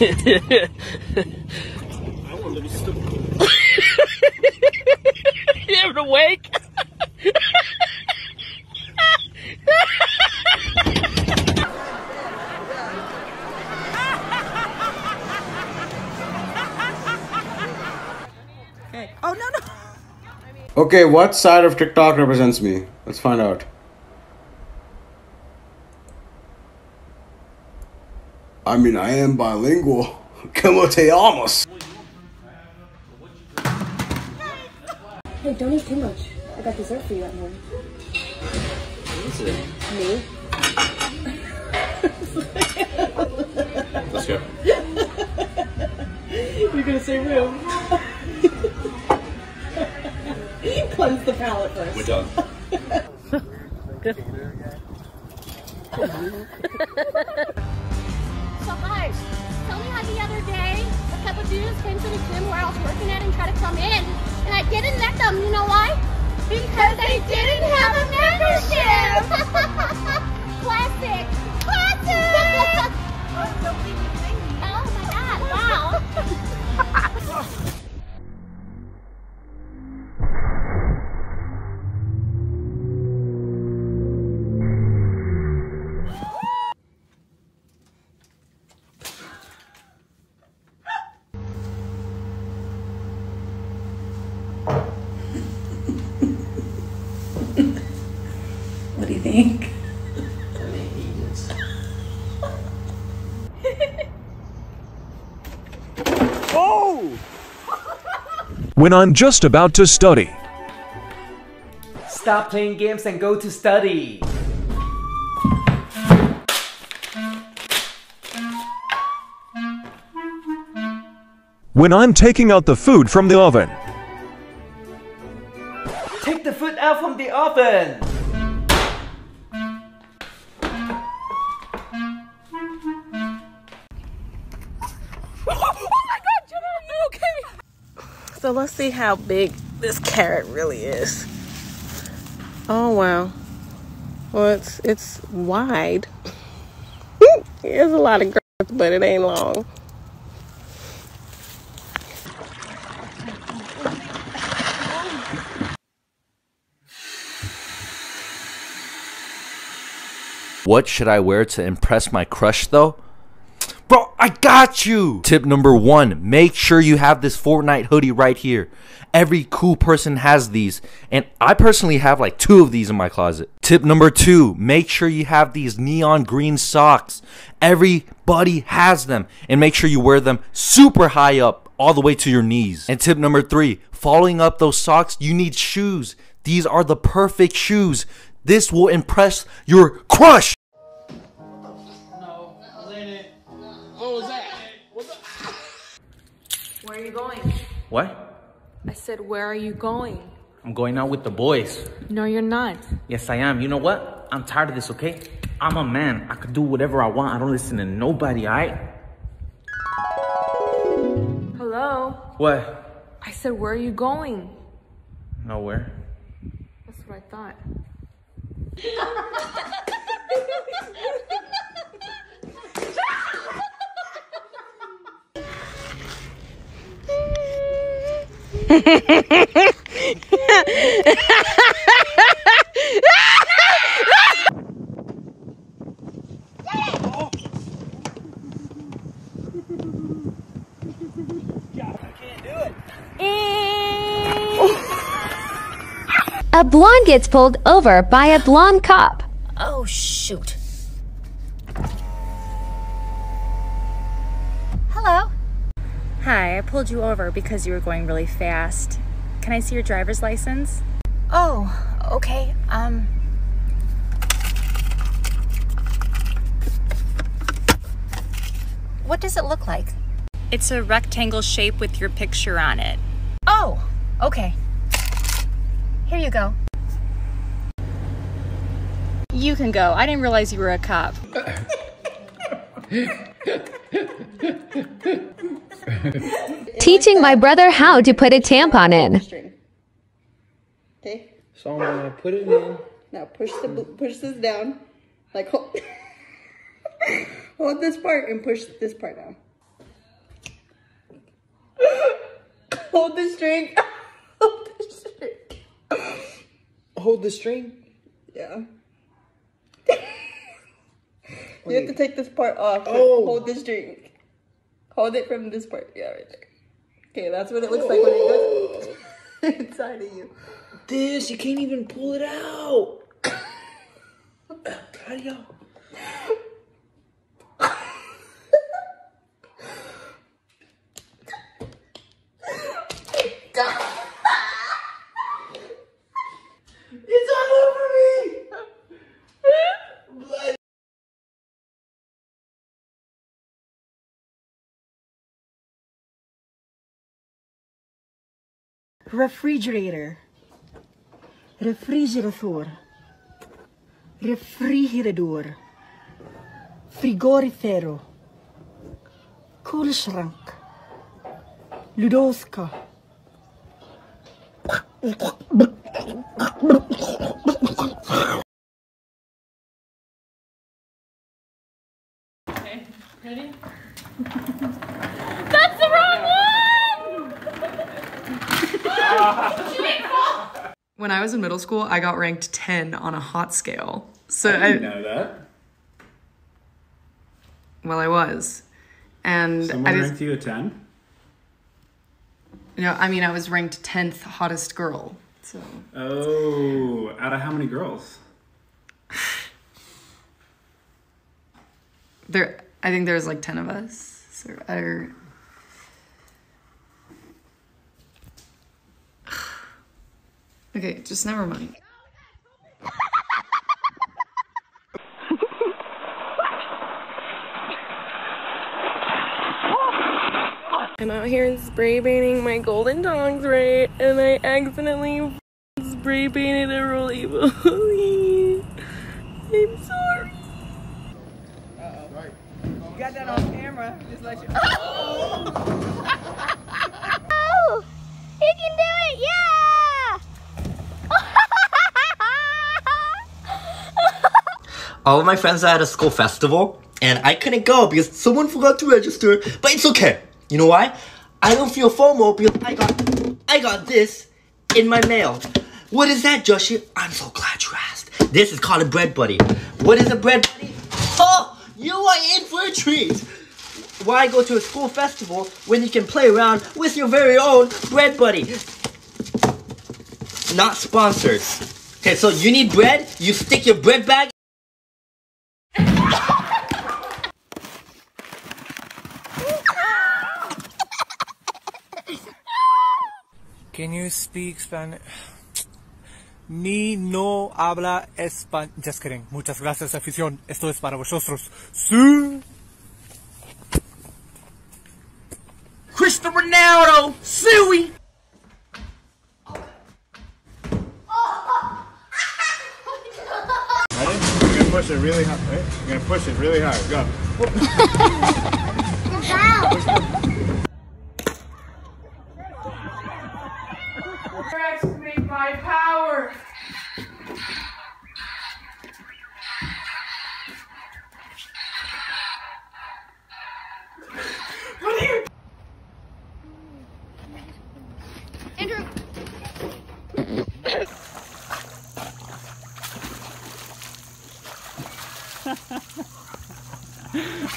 want to be stupid. you having a wake? Oh, no, no. Okay, what side of TikTok represents me? Let's find out. I mean, I am bilingual. Como te llamas? Hey, don't eat too much. I got dessert for you at home. Is it? Me? Let's go. You're gonna say room. Cleanse the palate first. We're done. So guys, tell me how the other day a couple dudes came to the gym where I was working at and tried to come in, and I didn't let them. You know why? Because they didn't have a membership. What do you think? Oh! When I'm just about to study, Stop playing games and go to study. when I'm taking out the food from the oven, Take the food out from the oven. So let's see how big this carrot really is. Oh wow. Well, it's it's wide. It's a lot of grass, but it ain't long. What should I wear to impress my crush though? Bro, I got you! Tip number one make sure you have this Fortnite hoodie right here. Every cool person has these, and I personally have like two of these in my closet. Tip number two make sure you have these neon green socks. Everybody has them, and make sure you wear them super high up, all the way to your knees. And tip number three following up those socks, you need shoes. These are the perfect shoes. This will impress your crush. You going? What? I said, where are you going? I'm going out with the boys. No, you're not. Yes, I am. You know what? I'm tired of this, okay? I'm a man. I could do whatever I want. I don't listen to nobody, alright? Hello? What? I said, where are you going? Nowhere. That's what I thought. A blonde gets pulled over by a blonde cop. Oh, shoot. Hello. Hi, I pulled you over because you were going really fast. Can I see your driver's license? Oh, okay. Um. What does it look like? It's a rectangle shape with your picture on it. Oh, okay. Here you go. You can go. I didn't realize you were a cop. Teaching my brother how to put a tampon in. Okay. So I'm gonna put it in. Now push the bl- push this down, like hold, hold this part and push this part down. Hold the string. Hold the string. Hold the string. Yeah. you have to take this part off. Oh. Hold the string. Hold it from this part. Yeah, right there. Okay, that's what it looks like when it goes inside of you. This, you can't even pull it out. How do y'all? Refrigerator, refrigerator, refrigerador, frigorifero, koelschrank, ludoska. Okay, ready? That's the wrong one! She didn't fall. When I was in middle school, I got ranked 10 on a hot scale. So I didn't know that. well, I was. And Someone I just, ranked you a 10? you know, I mean, I was ranked 10th hottest girl. So Oh, out of how many girls? there, I think there's like 10 of us. So I, okay, just never mind. I'm out here spray painting my golden tongs, right? And I accidentally spray painted a roly poly. I'm sorry. You got that on camera. Just let you. Oh, he can do it, yeah! All of my friends are at a school festival and I couldn't go because someone forgot to register. But it's okay. You know why? I don't feel FOMO because I got I got this in my mail. What is that, Joshi? I'm so glad you asked. This is called a bread buddy. What is a bread buddy? Oh, you are in for a treat. Why go to a school festival when you can play around with your very own bread buddy? Not sponsored. Okay, so you need bread, you stick your bread bag Can you speak Spanish? Ni no habla español. Just kidding. Muchas gracias, afición. Esto es para vosotros. Sí. Cristiano Ronaldo, Suey. Ready? You're gonna push it really hard, right? You're gonna push it really hard. Go.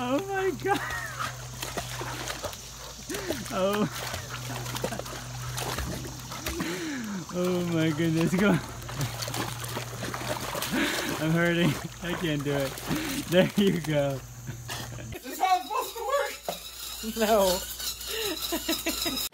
oh my god. Oh. Oh my goodness. Go. I'm hurting. I can't do it. There you go. Is this how it's supposed to work? No.